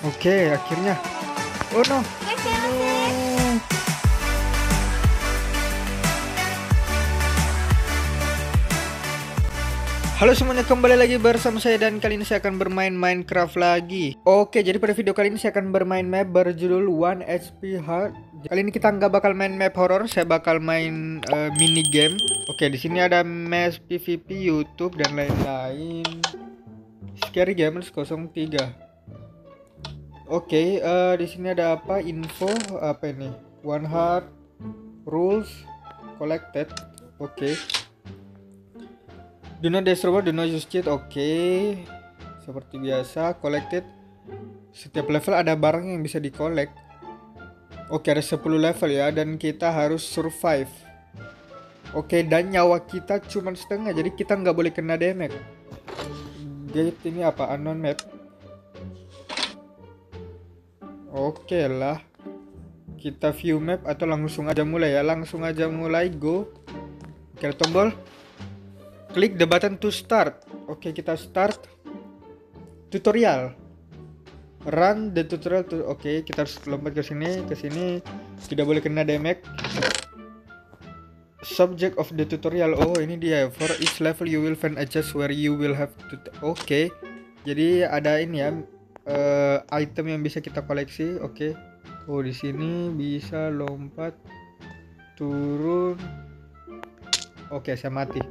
Oke, akhirnya. Oh no. Halo semuanya, kembali lagi bersama saya dan kali ini saya akan bermain Minecraft lagi. Oke, jadi pada video kali ini saya akan bermain map berjudul One HP Hard. Kali ini kita nggak bakal main map horror, saya bakal main uh, mini game. Oke, di sini ada match PVP, YouTube dan lain-lain. Scary Gamers 03. Oke, uh, di sini ada apa? Info apa ini? One Heart Rules Collected. Oke. Do not destroy, do not use cheat. Oke. Okay. Seperti biasa, collected. Setiap level ada barang yang bisa dikolek. Oke, okay, ada 10 level ya dan kita harus survive. Oke, okay, dan nyawa kita cuma setengah, jadi kita nggak boleh kena damage. Gate ini apa? Unknown map. Oke lah. Kita view map atau langsung aja mulai ya. Langsung aja mulai go. Oke, tombol. Klik the button to start. Oke, kita start. Tutorial. Run the tutorial to Oke, kita harus lompat ke sini, ke sini. Tidak boleh kena damage. Subject of the tutorial. Oh, ini dia. For each level you will find a chest where you will have to Oke. Jadi ada ini ya uh, item yang bisa kita koleksi. Oke. Oh, di sini bisa lompat turun. Oke, saya mati.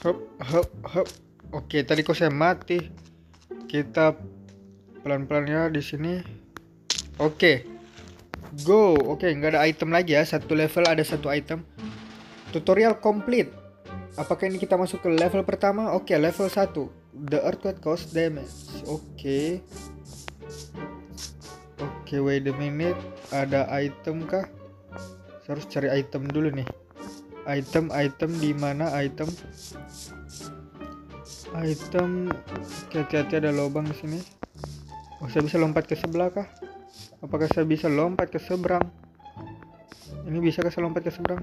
Hop, hop, hop. Oke, tadi kok saya mati. Kita pelan-pelan ya di sini. Oke. Go. Oke, nggak ada item lagi ya. Satu level ada satu item. Tutorial complete. Apakah ini kita masuk ke level pertama? Oke, level 1. The earthquake cause damage. Oke. Oke, wait a minute. Ada item kah? Saya harus cari item dulu nih item item di mana item item hati-hati ada lubang di sini oh saya bisa lompat ke sebelah kah apakah saya bisa lompat ke seberang ini bisa saya lompat ke seberang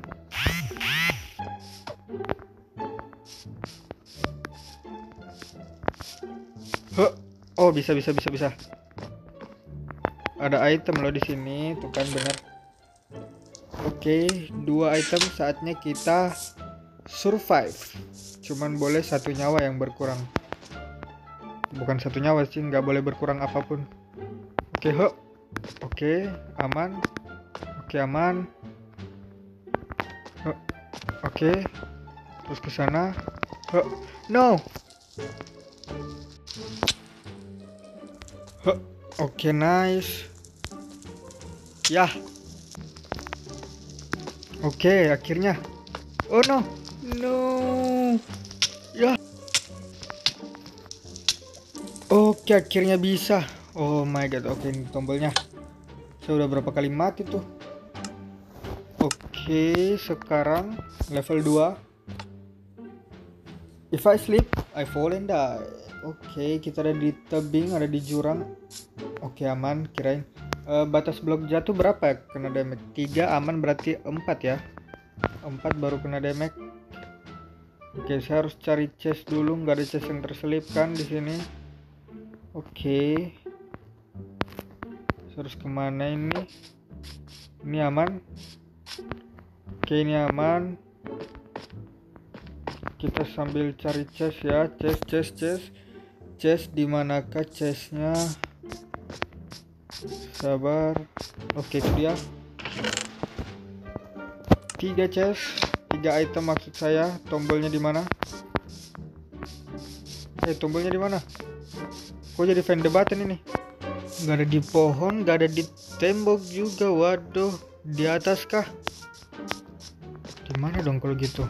huh. oh bisa bisa bisa bisa ada item loh di sini tuh kan benar Oke, dua item saatnya kita survive. Cuman boleh satu nyawa yang berkurang. Bukan satu nyawa sih, nggak boleh berkurang apa pun. Oke, ho. Oke, aman. Oke, aman. Ho. Oke. Terus ke sana. Ho. No. Ho. Oke, nice. Yah. Oke, akhirnya. Oh no. No. Ya. Oke, akhirnya bisa. Oh my god. Oke, ini tombolnya. Saya udah berapa kali mati tuh. Oke, sekarang level 2. If I sleep, I fall and die. Oke, kita ada di tebing, ada di jurang. Oke, aman, kirain uh, batas blok jatuh berapa ya kena damage 3 aman berarti 4 ya 4 baru kena damage oke saya harus cari chest dulu nggak ada chest yang terselip kan di sini oke saya harus ke mana ini? Ini aman? Oke ini aman. Kita sambil cari chest ya. Chest chest chest. Chest di manakah chestnya? Sabar. Oke itu dia. Tiga chest. Tiga item maksud saya. Tombolnya di mana? Eh tombolnya di mana? Kok jadi fan debatan ini nggak ada di pohon nggak ada di tembok juga waduh di atas kah di mana dong kalau gitu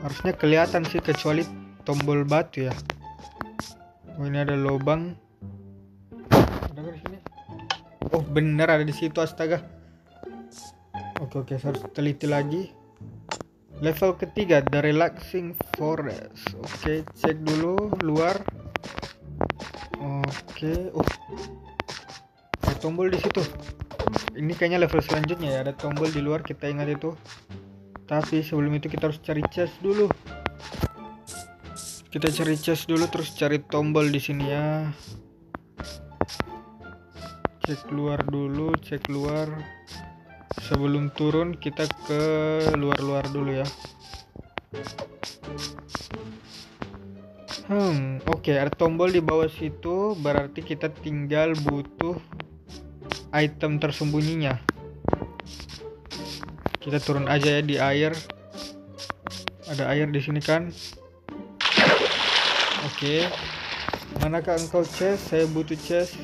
harusnya kelihatan sih kecuali tombol batu ya oh ini ada lubang Oh bener ada di situ astaga. Oke oke saya harus teliti lagi. Level ketiga The Relaxing Forest. Oke cek dulu luar. Oke. Oh. Ada tombol di situ. ini kayaknya level selanjutnya ya ada tombol di luar kita ingat itu tapi sebelum itu kita harus cari chest dulu kita cari chest dulu terus cari tombol di sini ya cek luar dulu cek luar sebelum turun kita ke luar-luar dulu ya Hmm, oke, okay, ada tombol di bawah situ, berarti kita tinggal butuh item tersembunyinya. Kita turun aja ya di air. Ada air di sini kan? Oke. Okay. Manakah engkau chest? Saya butuh chest.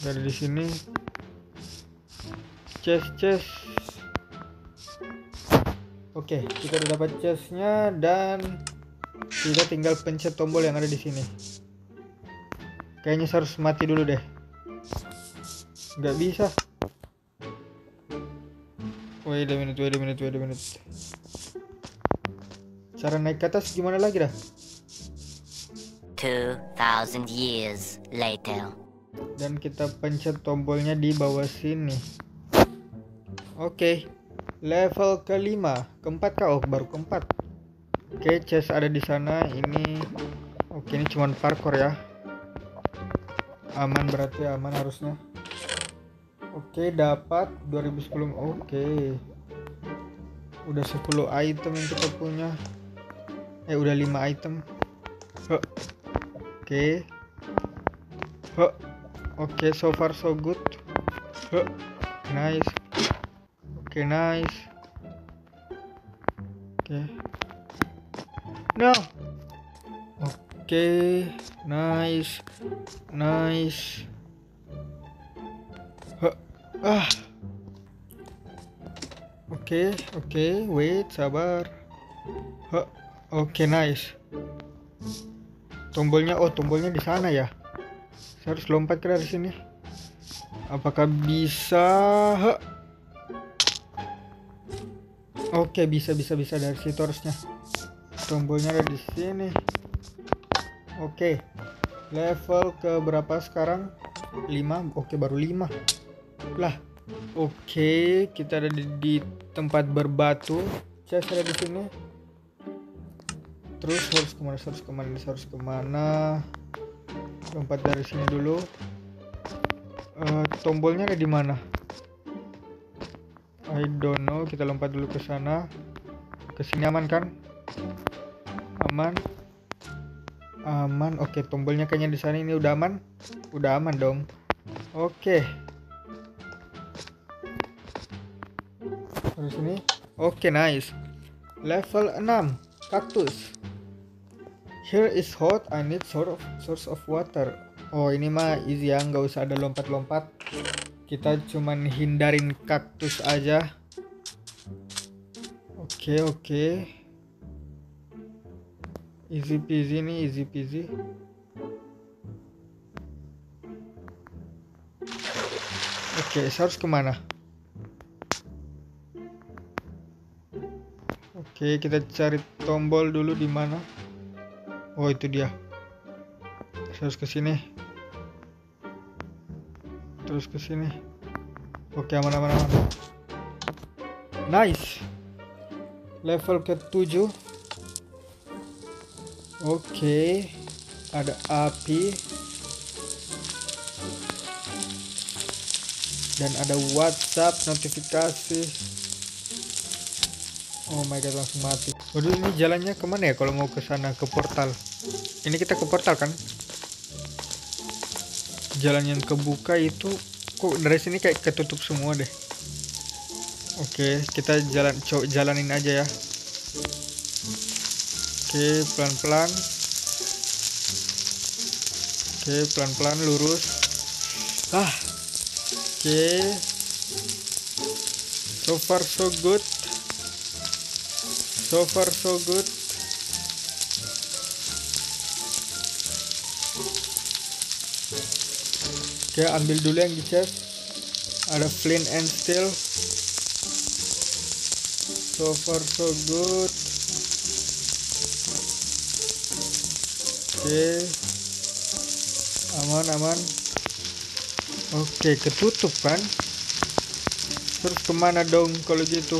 Dari di sini. Chest, chest. Oke, kita udah dapat chestnya dan kita tinggal pencet tombol yang ada di sini. Kayaknya harus mati dulu deh. Nggak bisa. Wait a minute, wait a minute, wait a minute. Cara naik ke atas gimana lagi dah? 2000 years later. Dan kita pencet tombolnya di bawah sini. Oke. Okay level kelima keempat kah? Oh baru keempat. Oke chest ada di sana. Ini oke ini cuman parkour ya. Aman berarti aman harusnya. Oke dapat 2010 oke. Udah 10 item yang kita punya. Eh udah 5 item. Oke. Huh. oke so far so good. Nice okay, nice. Oke. Okay. No. Oke, okay, nice. Nice. Huh. Ah. Oke, okay, oke, okay, wait, sabar. Huh. Oke, okay, nice. Tombolnya, oh tombolnya di sana ya. Saya harus lompat ke dari sini. Apakah bisa? Huh. Oke, bisa bisa bisa dari situ harusnya. Tombolnya ada di sini. Oke. Level ke berapa sekarang? 5. Oke, baru 5. Lah. Oke, kita ada di, di tempat berbatu. Chest ada di sini. Terus harus ke mana? Harus ke mana? Harus ke mana? Lompat dari sini dulu. Uh, tombolnya ada di mana? I don't know. Kita lompat dulu ke sana. Ke sini aman kan? Aman. Aman. Oke tombolnya kayaknya di sana. Ini udah aman? Udah aman dong. Oke. Terus ini? Oke nice. Level 6 kaktus. Here is hot. I need sort of source of water. Oh ini mah easy ya. Nggak usah ada lompat-lompat kita cuman hindarin kaktus aja. Oke oke. Easy peasy nih easy peasy. Oke harus ke mana? Oke kita cari tombol dulu di mana. Oh itu dia. Harus ke sini terus ke sini. Oke aman aman aman. Nice. Level ke 7 oke ada api. Dan ada WhatsApp notifikasi. Oh my god langsung mati. Waduh ini jalannya ke mana ya kalau mau ke sana ke portal? Ini kita ke portal kan jalan yang kebuka itu kok dari sini kayak ketutup semua deh. Oke kita jalan coba jalanin aja ya. Oke pelan-pelan. Oke pelan-pelan lurus. Ah oke. So far so good. So far so good Oke, ambil dulu yang di chest. Ada flint and steel. So far so good. Oke. aman aman oke ketutup kan terus ke mana dong kalau gitu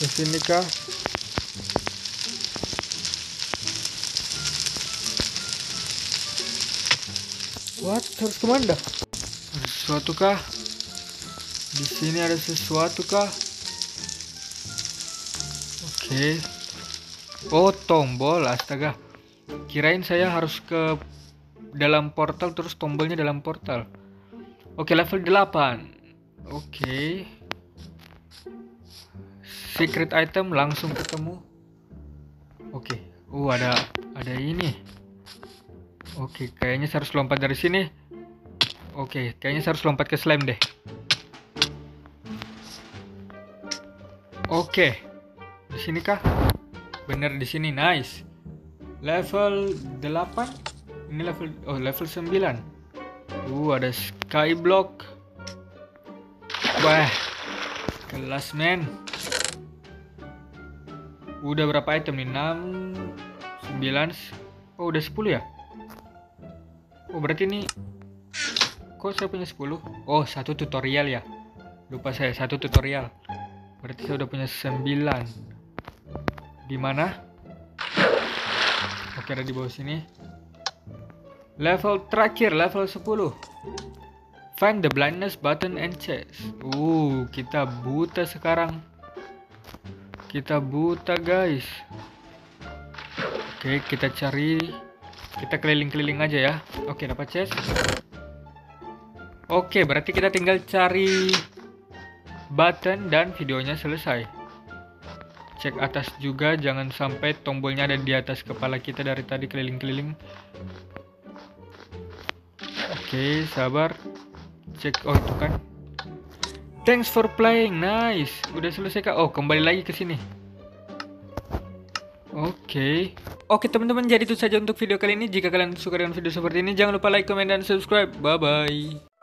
ke sini kah what? Harus ke mana dah? Ada sesuatu kah? Di sini ada sesuatu kah? Oke. Oh tombol astaga. Kirain saya harus ke dalam portal terus tombolnya dalam portal. Oke level 8 oke. Secret item langsung ketemu. Oke. Uh ada ada ini oke kayaknya saya harus lompat dari sini. Oke kayaknya saya harus lompat ke slime deh. Oke. Di sini kah? Bener di sini. Nice. Level 8 ini level oh level 9 uh ada skyblock wah kelas men. Udah berapa item nih? 6 9 oh udah 10 ya oh berarti ini kok saya punya 10 oh satu tutorial ya lupa saya satu tutorial berarti saya udah punya 9 di mana Oke ada di bawah sini. Level terakhir, level 10. Find the blindness button and chest. Uh, kita buta sekarang. Kita buta guys. Oke, kita cari. Kita keliling-keliling aja ya. Oke, dapat chest. Oke, berarti kita tinggal cari button dan videonya selesai. Cek atas juga jangan sampai tombolnya ada di atas kepala kita dari tadi keliling-keliling. Oke sabar. Cek oh itu kan. Thanks for playing nice. Udah selesai kak? Oh kembali lagi ke sini. Oke Oke teman-teman jadi itu saja untuk video kali ini. Jika kalian suka dengan video seperti ini Jangan lupa like, comment, dan subscribe. Bye-bye